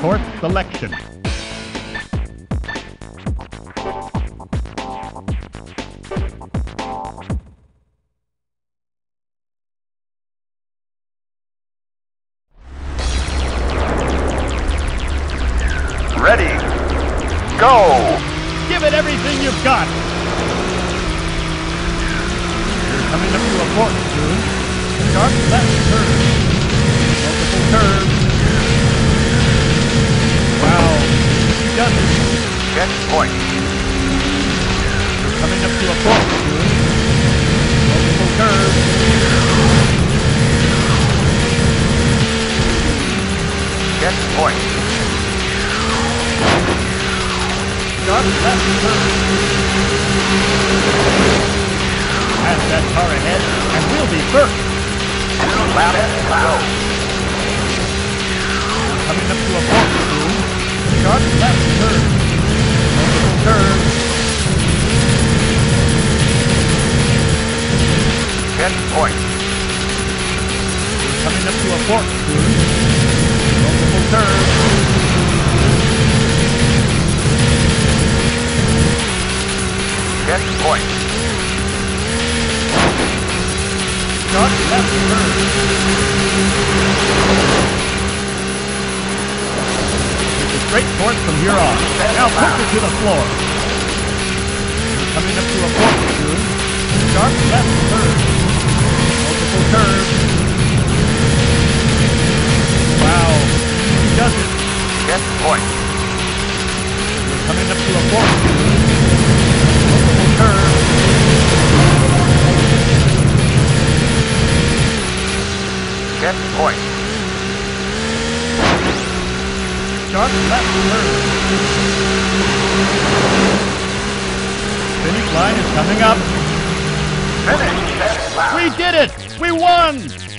Course selection. Ready. Go! Give it everything you've got. Coming up to a fork soon. Sharp left turn. Multiple curves. Wow. She does it. Check point. Coming up to a fork soon. Multiple curves. Check point. Sharp left turn. Pass that car ahead, and we'll be first. Two laps to go. Coming up to a soon. Sharp left turn. Multiple curves. Check point. Coming up to a fork straight course from here on. Now push it to the floor. Coming up to a fork soon. Sharp left turn. Multiple curves. Check point. Sharp left turn. Finish line is coming up. Finish. We did it! We won!